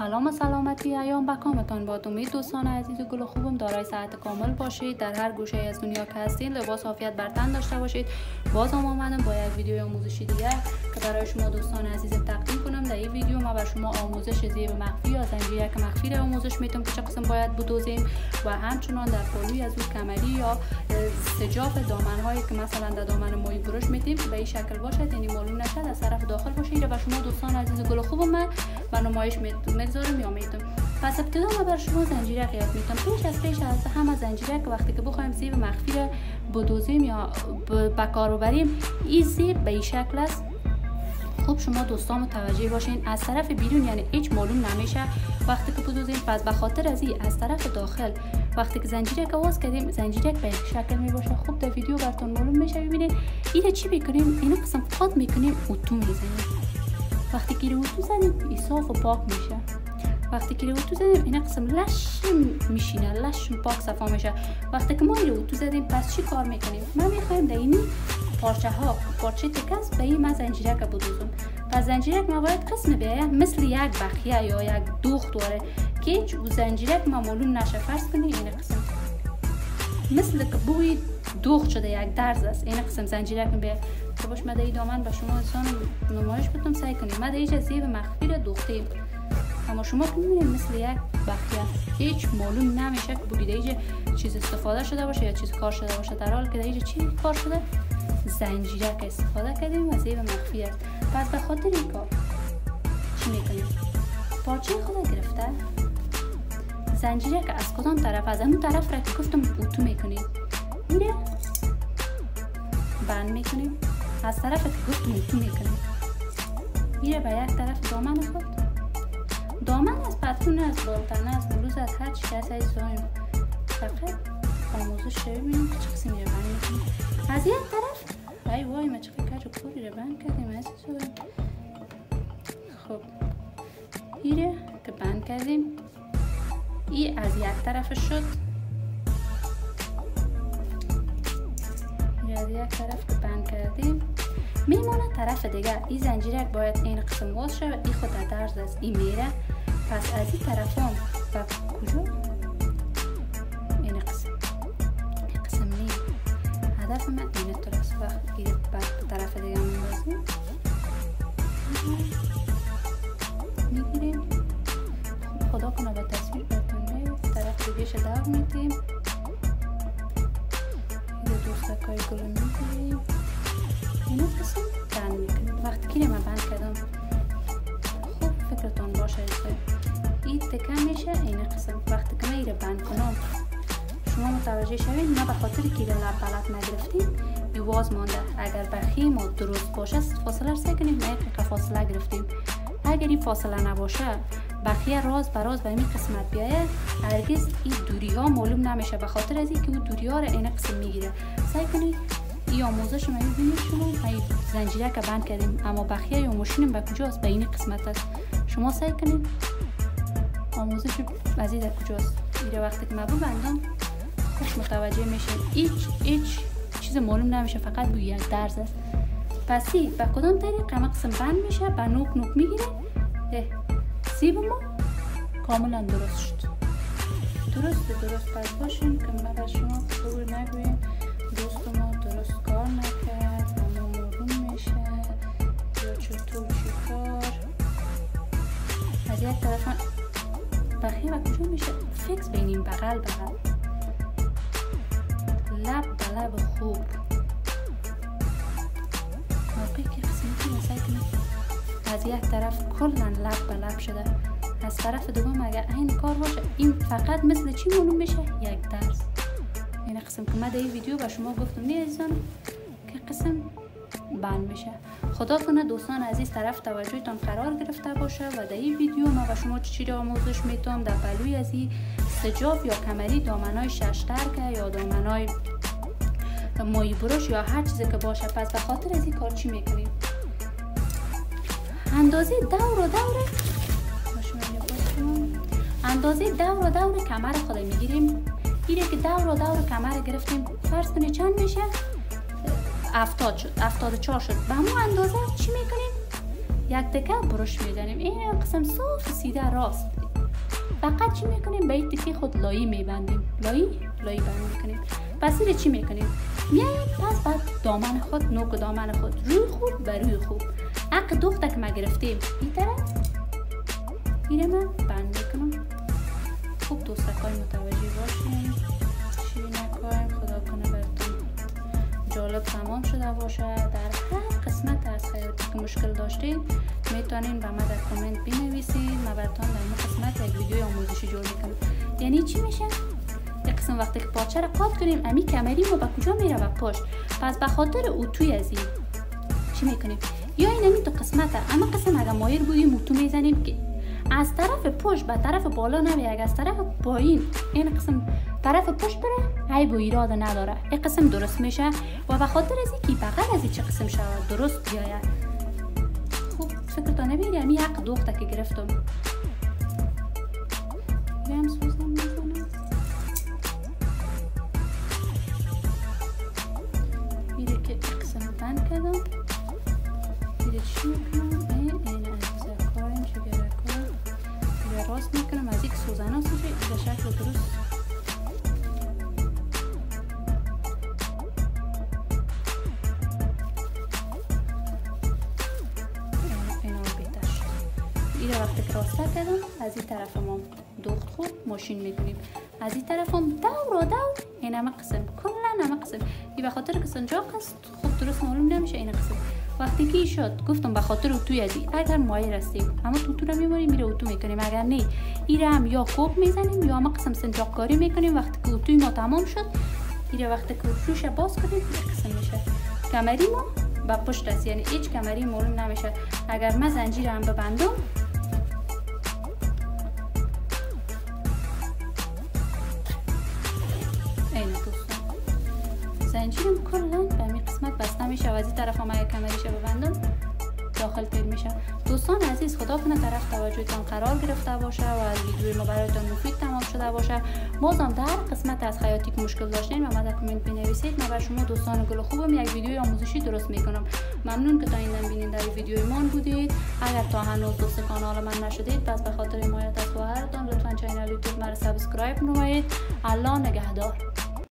سلام و سلامتی ایام بکامتان با امید دوستان عزیز گل خوبم. دارای صحت کامل باشید. در هر گوشه از دنیا که هستید لباس عافیت بر تن داشته باشید. باز هم آمدم با یک ویدیو آموزشی دیگه که برای شما دوستان عزیزم تقدیم ویدیو ما بر شما آموزش زیب مخفی یا زنجیرک مخفی را آموزش می‌تونم که چه قسم باید بدوزیم و همچنان در پالوی از اون کمری یا سجاف دامن هایی که مثلا در دامن مای بروش میتیم به این شکل باشد یعنی معلوم نشد از طرف داخل باشه. و شما دوستان عزیز گل خوبم من و نمایش می‌گذارم یا می‌تونم پس ابتدا ما بر شما زنجیرک یاد می‌تونم پیش از پیش از همه زنجیرک وقتی که بخوایم زیب مخفی را بدوزیم یا بکار ببریم این زیب به این شکل است خوب شما دوستان متوجه باشین. از طرف بیرون یعنی هیچ معلوم نمیشه. وقتی که بدوزیم پس به خاطر از این از طرف داخل وقتی که زنجیرک آواز کردیم زنجیرک به شکل می باشه خوب در ویدیو براتون معلوم میشه. ببینید اینه چی می‌کنیم؟ اینو قسم قاد می‌کنیم اتو می‌زنیم. وقتی که اتو زنیم صاف و پاک میشه. وقتی که اتو زدیم این قسم لش میشینه. لش پاک صفا میشه. وقتی که ما این اتو زدیم پس چی کار می‌کنیم؟ ما می‌خوایم در اینی پارچه ها پارچه تکس به این من زنجیرک بدوزم. پس زنجیرک باید قسم بیایه مثل یک بخیه یا یک دوخت داره که هیچ زنجیرک ما معلوم نشه. فرض کنی این قسم. مثل که بوی دوخت شده یک درز است. این قسم زنجیرک بیایه که باش من این دامن به شما انسان نمایش بتونم سعی کنیم. من در زیب مخفی رو دوختیم اما شما که مثل یک بخیه. هیچ معلوم نمیشه که بگید چیز استفاده شده باشه یا چیز کار شده باشه. در حال که در چی کار شده؟ زنجیرک استفاده کردیم و زیب مخفی است. پس به خاطر این کار چی می‌کنیم؟ پارچه خود گرفته. زنجیرک از کدام طرف؟ از اون طرف را که گفتم اتو می‌کنیم. میره بند می‌کنیم. از طرف که گفتم اتو می‌کنیم. میره به یک طرف دامن خود. دامن از پتون از بالتنه از بلوز از هر چی از فقط آموزش رو ببینیم که چه بند می‌کنیم. از یک کوری رو بند کردیم عزیز خب ایره که بند کردیم. ای از یک طرف شد. ای از یک طرف که بند کردیم. میمونه طرف دیگه. این زنجیرک باید این قسم باز شه و این خود درز از این میره. پس از این طرف هم و کجا؟ هدف من اینه طرف وقت این طرف دیگه میبازیم می‌گیریم خدا کنه با تصویر برتون طرف دیگه دور میدیم یه دوستکای گلو می‌گیریم اینو قسم بند می‌کنیم وقتی که من بند کردم خوب فکرتون باشه این تکه میشه این قسم وقتی که من بند کنم شما متوجه شوید ما به خاطر که لب بلد نگرفتیم بیواز مانده. اگر بخیم و درست باشه فاصله رسه کنیم نه فاصله گرفتیم. اگر این فاصله نباشه بخیه راز براز به این قسمت بیایه. هرگز این دوری ها معلوم نمیشه. به خاطر از اینکه اون دوری ها رو این قسم می‌گیره. سعی کنید این آموزش رو می‌بینید شما. این زنجیره که بند کردیم. اما بخیه یا ماشینم به کجاست؟ به این قسمت است. شما سعی کنید آموزش از این در کجاست؟ ایره وقتی که من ببندم خوش متوجه میشه. هیچ هیچ چیز معلوم نمیشه فقط بوی یک درز است کدام طریق همه قسم بند میشه؟ به نوک نوک می‌گیره. سیب ما کاملا درست شد. درست درست پس باشین که من به شما خوب نگویم دوست ما درست کار نکرد اما معلوم میشه. یا چطور چی کار از یک طرف بخیه و کجا میشه؟ فکس بینیم بغل بغل. لب به لب خوب. موقعی که که مثلا از یک طرف کلا لب به لب شده از طرف دوم اگر این کار باشه این فقط مثل چی معلوم میشه؟ یک درس. این قسم که من در این ویدیو به شما گفتم نه عزیزان که قسم بند میشه. خدا کنه دوستان عزیز طرف توجهتان قرار گرفته باشه و در این ویدیو ما به شما چی را آموزش می‌تونم در پلوی از این سجاف یا کمری دامنای شش ترکه یا دامنای مایی بروش یا هر چیزی که باشه پس به خاطر از این کار چی می‌کنیم؟ اندازه دور و دور. اندازه دور و دور کمر خود می‌گیریم. اینه که دور و دور کمر گرفتیم. فرض کنید چند میشه؟ افتاد شد افتاد چار شد. به همون اندازه چی می‌کنیم؟ یک تکه برش می‌زنیم. این قسم صاف سیده راست. فقط چی می‌کنیم؟ به این خود لایی میبندیم. لایی؟ لایی بند می‌کنیم. پس چی می‌کنیم؟ میاییم پس بعد دامن خود نوک دامن خود روی خوب و روی خوب. حق دخته که ما گرفتیم. این طرف اینه من بند می‌کنم. خوب دوستکای متوجه باشیم چی نکنیم خدا کنه براتون جالب تمام شده باشه. در هر قسمت از خیاطی که مشکل داشتین می‌تونین به ما در کامنت بنویسین. ما براتون در قسمت یک ویدیو آموزشی جور می‌کنم. یعنی چی میشه؟ یک قسم وقتی که پاچه را قاط کنیم امی کمری ما به کجا میره و پشت پس به خاطر اوتوی از این چی می‌کنیم؟ یا این امی تو قسمت اما قسم اگر مایر بودیم اوتو می‌زنیم که از طرف پشت به طرف بالا نمی اگر از طرف پایین این قسم طرف پشت بره عیب و ایراد نداره. این قسم درست میشه و به خاطر از اینکه بغل از این چه قسم شود درست بیاید. خوب فکر تا نبیری امی حق دوخته که گرفتم. بیم سوزم می‌زنم میره که قسم بند کردم. میره چی این وقتی که راسته کردم. از این طرف ما دوخت خوب ماشین می‌کنیم از این طرف هم دور و دور این همه قسم. کلا همه قسم. این به خاطر که سنجاق است خوب درست معلوم نمیشه این قسم. وقتی که شد گفتم به خاطر اتوی ازی اگر مایل هستیم اما تو رو می‌بریم میره اتو می‌کنیم. اگر نه ایره هم یا خوب می‌زنیم یا اما قسم سنجاق کاری می‌کنیم. وقتی که اتوی ما تمام شد ایره وقتی که روش باز کنیم قسم میشه. کمری ما با پشت است. یعنی هیچ کمری معلوم نمیشه. اگر من زنجیر هم ببندم زنجیرم کلا به همین قسمت بسته میشه و از این طرف هم اگر کمریشه ببندم. داخل پیل میشه. دوستان عزیز خدا کنه طرف توجهتان قرار گرفته باشه و از ویدیوی ما برایتان مفید تمام شده باشه. بازم در قسمت از خیاطی که مشکل داشتین و ما در کامنت بنویسید ما بر شما دوستان گل خوبم. یک ویدیوی آموزشی درست می‌کنم. ممنون که تا این بینید در ویدیوی من بودید. اگر تا هنوز دوست کانال من نشدید پس به خاطر حمایت از خواهرتان لطفا channel یوتیوب مرا subscribe نمایید. الله نگهدار.